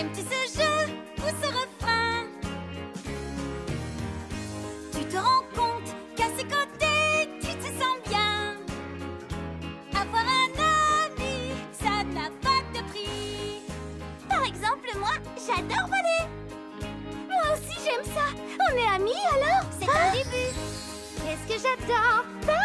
Aimes-tu ce jeu ou ce refrain Tu te rends compte qu'à ses côtés, tu te sens bien. Avoir un ami, ça n'a pas de prix. Par exemple, moi, j'adore voler. Moi aussi, j'aime ça. On est amis alors? C'est un ah. début. Qu'est-ce que j'adore? Ben,